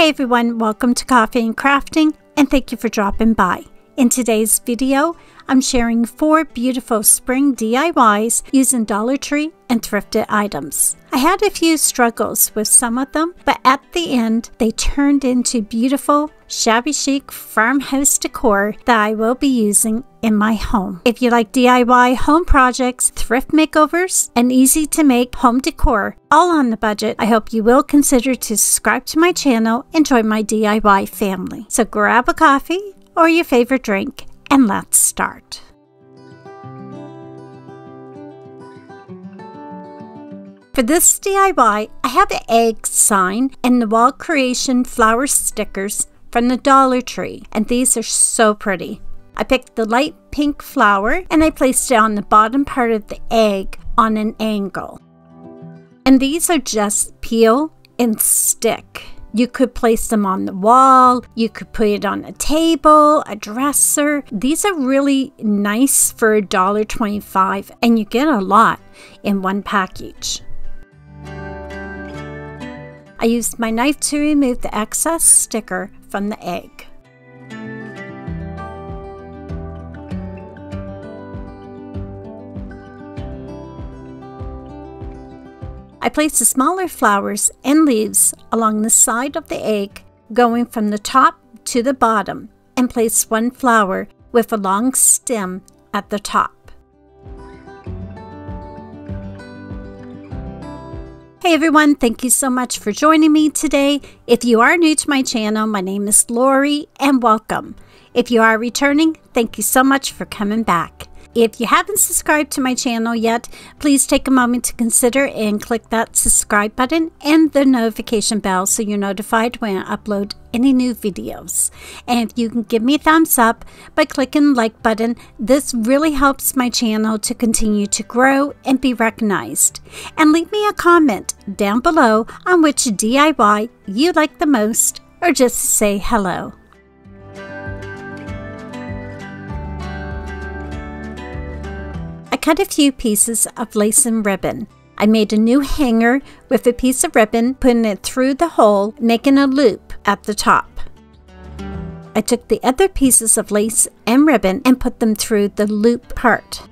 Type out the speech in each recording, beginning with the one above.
Hey everyone, welcome to Coffee and Crafting and thank you for dropping by. In today's video, I'm sharing four beautiful spring DIYs using Dollar Tree and thrifted items. I had a few struggles with some of them, but at the end, they turned into beautiful, shabby chic farmhouse decor that I will be using in my home. If you like DIY home projects, thrift makeovers, and easy to make home decor, all on the budget, I hope you will consider to subscribe to my channel and join my DIY family. So grab a coffee or your favorite drink, and let's start. For this DIY, I have an egg sign and the wall creation flower stickers from the Dollar Tree, and these are so pretty. I picked the light pink flower and I placed it on the bottom part of the egg on an angle. And these are just peel and stick. You could place them on the wall, you could put it on a table, a dresser. These are really nice for $1.25 and you get a lot in one package. I used my knife to remove the excess sticker from the egg. I place the smaller flowers and leaves along the side of the egg, going from the top to the bottom, and place one flower with a long stem at the top. Hey everyone, thank you so much for joining me today. If you are new to my channel, my name is Lori and welcome. If you are returning, thank you so much for coming back. If you haven't subscribed to my channel yet, please take a moment to consider and click that subscribe button and the notification bell so you're notified when I upload any new videos. And if you can give me a thumbs up by clicking the like button, this really helps my channel to continue to grow and be recognized. And leave me a comment down below on which DIY you like the most or just say hello. Cut a few pieces of lace and ribbon. I made a new hanger with a piece of ribbon, putting it through the hole, making a loop at the top. I took the other pieces of lace and ribbon and put them through the loop part.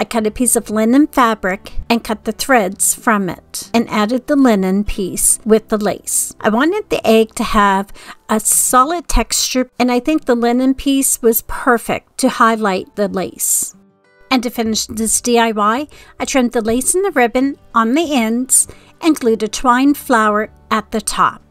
I cut a piece of linen fabric and cut the threads from it and added the linen piece with the lace. I wanted the egg to have a solid texture and I think the linen piece was perfect to highlight the lace. And to finish this DIY, I trimmed the lace and the ribbon on the ends and glued a twine flower at the top.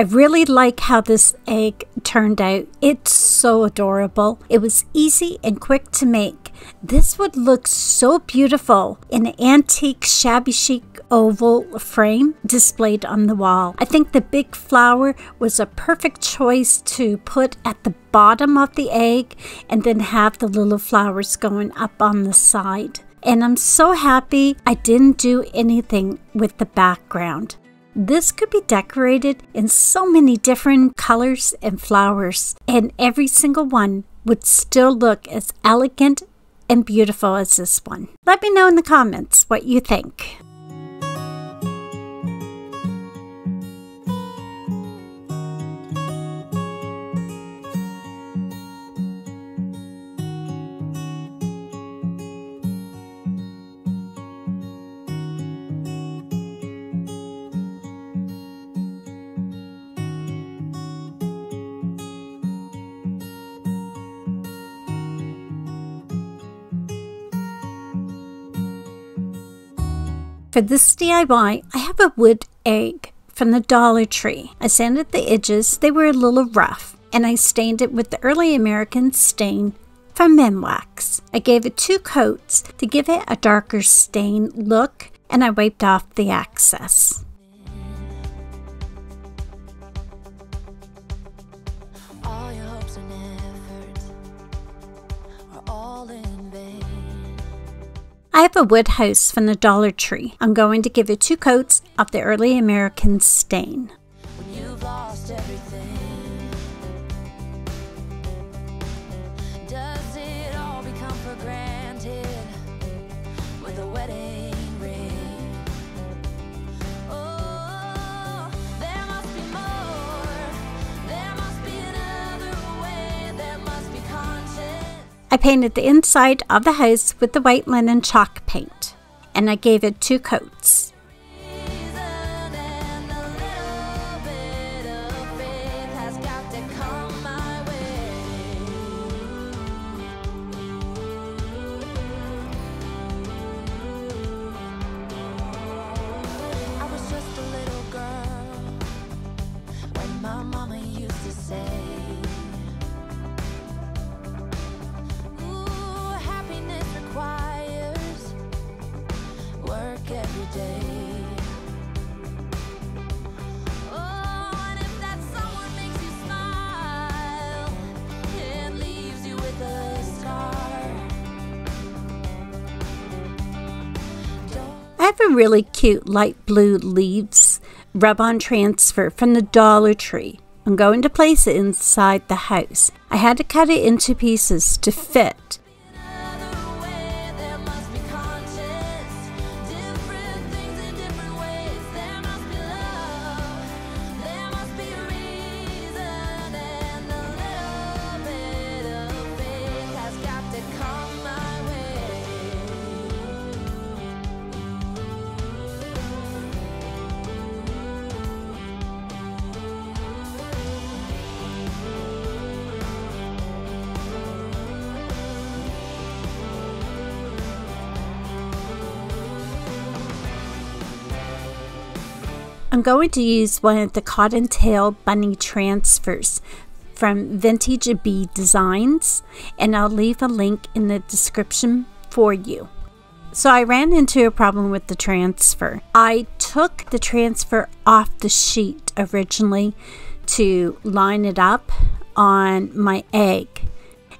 I really like how this egg turned out. It's so adorable. It was easy and quick to make. This would look so beautiful in an antique shabby chic oval frame displayed on the wall. I think the big flower was a perfect choice to put at the bottom of the egg and then have the little flowers going up on the side. And I'm so happy I didn't do anything with the background. This could be decorated in so many different colors and flowers, and every single one would still look as elegant and beautiful as this one. Let me know in the comments what you think. For this DIY, I have a wood egg from the Dollar Tree. I sanded the edges, they were a little rough, and I stained it with the early American stain from Minwax. I gave it two coats to give it a darker stain look, and I wiped off the excess. I have a wood house from the Dollar Tree. I'm going to give it two coats of the early American stain. I painted the inside of the house with the white linen chalk paint, and I gave it two coats. Really cute light blue leaves rub-on transfer from the Dollar Tree. I'm going to place it inside the house. I had to cut it into pieces to fit I'm going to use one of the cottontail bunny transfers from Vintage Bee Designs, and I'll leave a link in the description for you. So I ran into a problem with the transfer. I took the transfer off the sheet originally to line it up on my egg,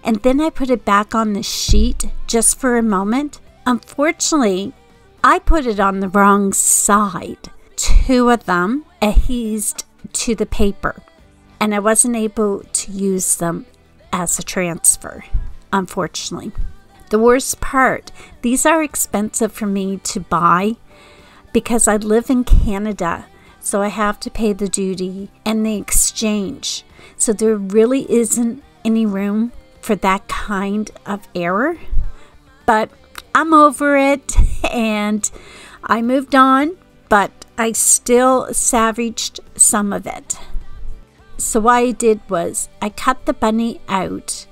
and then I put it back on the sheet just for a moment. Unfortunately, I put it on the wrong side two of them adhesed to the paper, and I wasn't able to use them as a transfer, unfortunately. The worst part, these are expensive for me to buy because I live in Canada, so I have to pay the duty and the exchange. So there really isn't any room for that kind of error. But I'm over it and I moved on, but I still savaged some of it. So what I did was I cut the bunny out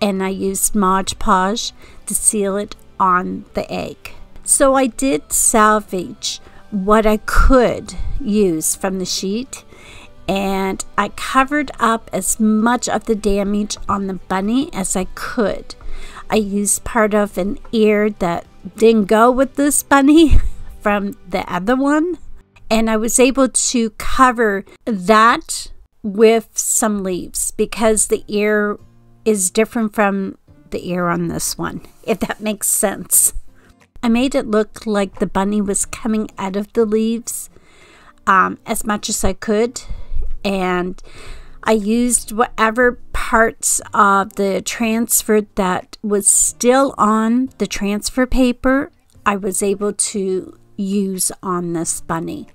and I used Mod Podge to seal it on the egg. So I did salvage what I could use from the sheet and I covered up as much of the damage on the bunny as I could. I used part of an ear that didn't go with this bunny from the other one and I was able to cover that with some leaves because the ear is different from the ear on this one, if that makes sense. I made it look like the bunny was coming out of the leaves um, as much as I could, and I used whatever parts of the transfer that was still on the transfer paper I was able to use on this bunny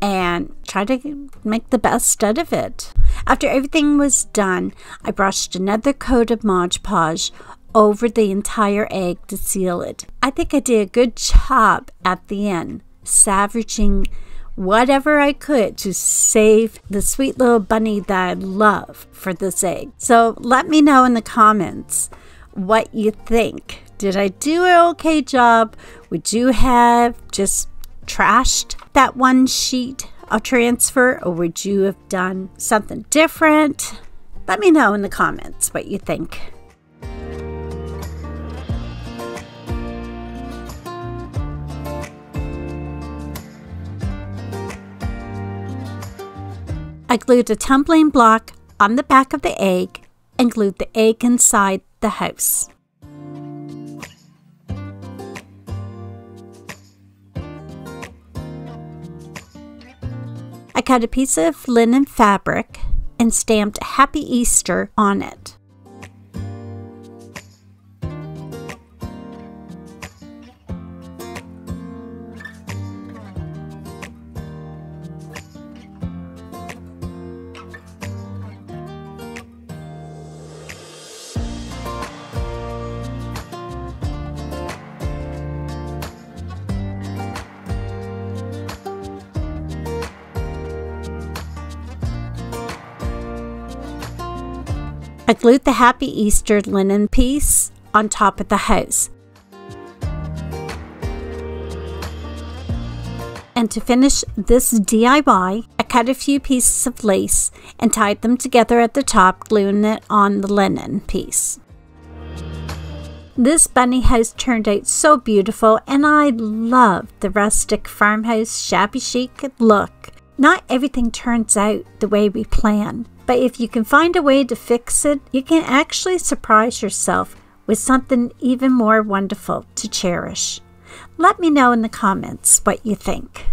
and try to make the best out of it. After everything was done, I brushed another coat of Mod Podge over the entire egg to seal it. I think I did a good job at the end, savaging whatever I could to save the sweet little bunny that I love for this egg. So let me know in the comments what you think. Did I do an okay job? Would you have just trashed that one sheet of transfer or would you have done something different? Let me know in the comments what you think. I glued a tumbling block on the back of the egg and glued the egg inside the house. I cut a piece of linen fabric and stamped Happy Easter on it. I glued the Happy Easter linen piece on top of the house. And to finish this DIY, I cut a few pieces of lace and tied them together at the top, gluing it on the linen piece. This bunny house turned out so beautiful and I love the rustic farmhouse shabby chic look. Not everything turns out the way we plan, but if you can find a way to fix it, you can actually surprise yourself with something even more wonderful to cherish. Let me know in the comments what you think.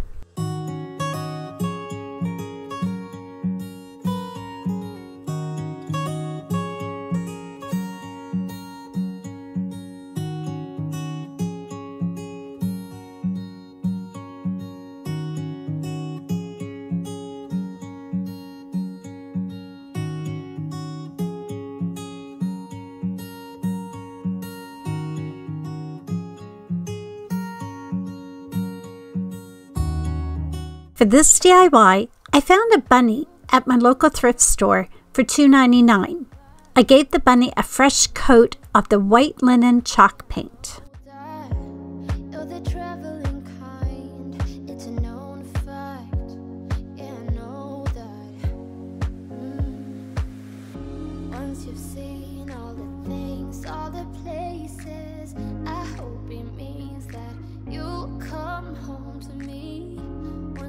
For this DIY, I found a bunny at my local thrift store for $2.99. I gave the bunny a fresh coat of the white linen chalk paint.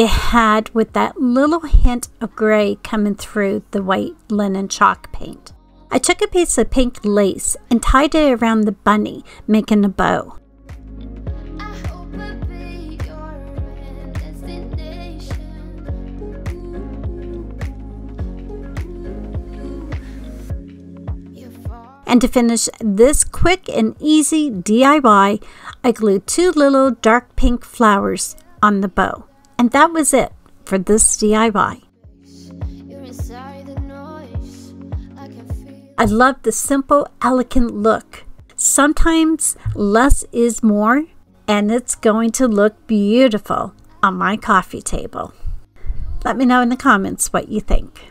it had with that little hint of gray coming through the white linen chalk paint. I took a piece of pink lace and tied it around the bunny, making a bow. And to finish this quick and easy DIY, I glued two little dark pink flowers on the bow. And that was it for this DIY. I love the simple, elegant look. Sometimes less is more, and it's going to look beautiful on my coffee table. Let me know in the comments what you think.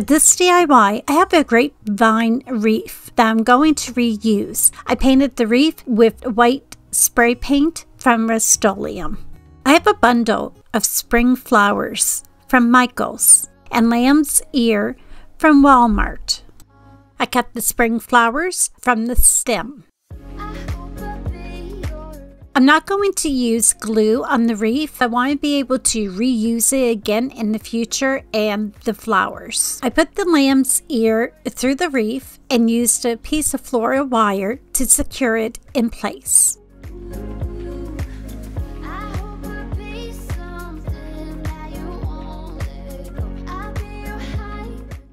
For this DIY, I have a grapevine wreath that I'm going to reuse. I painted the wreath with white spray paint from Rust-Oleum. I have a bundle of spring flowers from Michaels and lamb's ear from Walmart. I cut the spring flowers from the stem. I'm not going to use glue on the wreath. I want to be able to reuse it again in the future and the flowers. I put the lamb's ear through the wreath and used a piece of floral wire to secure it in place.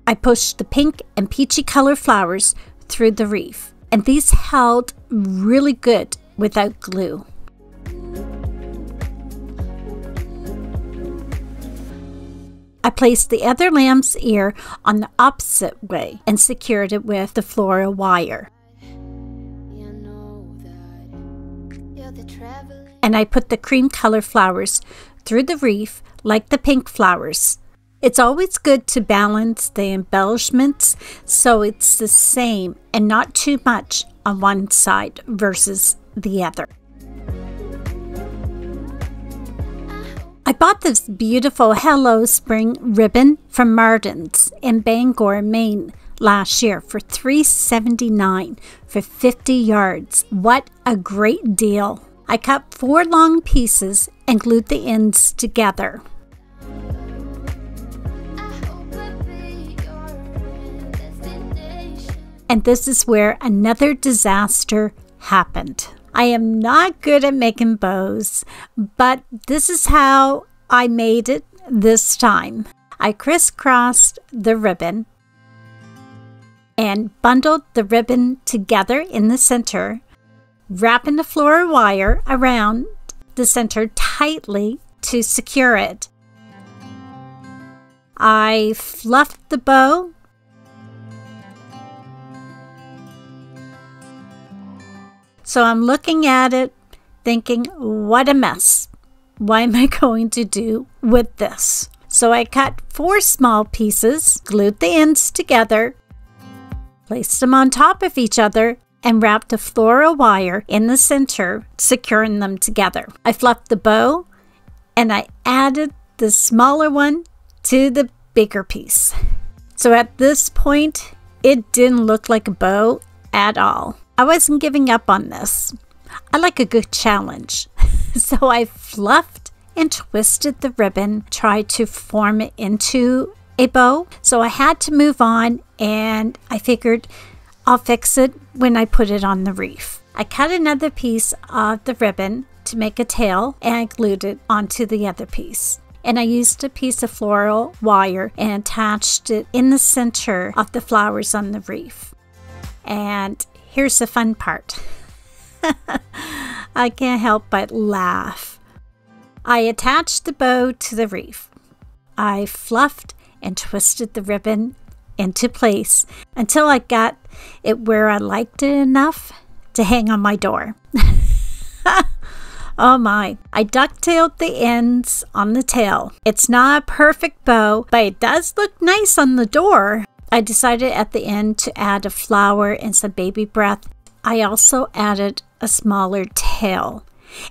I pushed the pink and peachy color flowers through the wreath, and these held really good without glue. I placed the other lamb's ear on the opposite way and secured it with the floral wire. And I put the cream color flowers through the wreath like the pink flowers. It's always good to balance the embellishments so it's the same and not too much on one side versus the other. I bought this beautiful Hello Spring ribbon from Martin's in Bangor, Maine last year for 379 for 50 yards. What a great deal. I cut four long pieces and glued the ends together. And this is where another disaster happened. I am not good at making bows, but this is how I made it this time. I crisscrossed the ribbon and bundled the ribbon together in the center, wrapping the floral wire around the center tightly to secure it. I fluffed the bow So I'm looking at it thinking, what a mess. What am I going to do with this? So I cut four small pieces, glued the ends together, placed them on top of each other, and wrapped a floral wire in the center, securing them together. I fluffed the bow and I added the smaller one to the bigger piece. So at this point, it didn't look like a bow at all. I wasn't giving up on this. I like a good challenge. so I fluffed and twisted the ribbon, tried to form it into a bow. So I had to move on and I figured I'll fix it when I put it on the reef. I cut another piece of the ribbon to make a tail and I glued it onto the other piece. And I used a piece of floral wire and attached it in the center of the flowers on the reef. And Here's the fun part. I can't help but laugh. I attached the bow to the reef. I fluffed and twisted the ribbon into place until I got it where I liked it enough to hang on my door. oh my. I ducktailed the ends on the tail. It's not a perfect bow, but it does look nice on the door. I decided at the end to add a flower and some baby breath. I also added a smaller tail.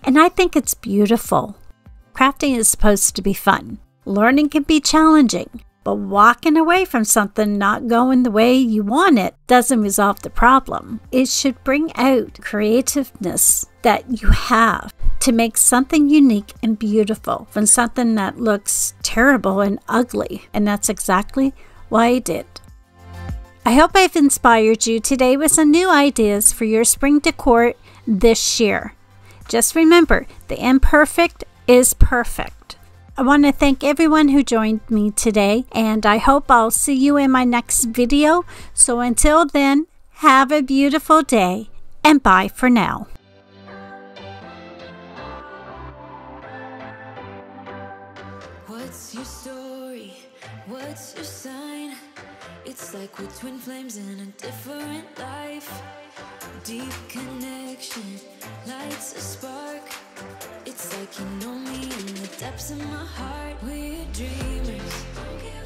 And I think it's beautiful. Crafting is supposed to be fun. Learning can be challenging, but walking away from something not going the way you want it doesn't resolve the problem. It should bring out creativeness that you have to make something unique and beautiful from something that looks terrible and ugly. And that's exactly why I did. I hope I've inspired you today with some new ideas for your spring decor this year. Just remember, the imperfect is perfect. I want to thank everyone who joined me today, and I hope I'll see you in my next video. So until then, have a beautiful day, and bye for now. We're twin flames in a different life. Deep connection lights a spark. It's like you know me in the depths of my heart. We're dreamers.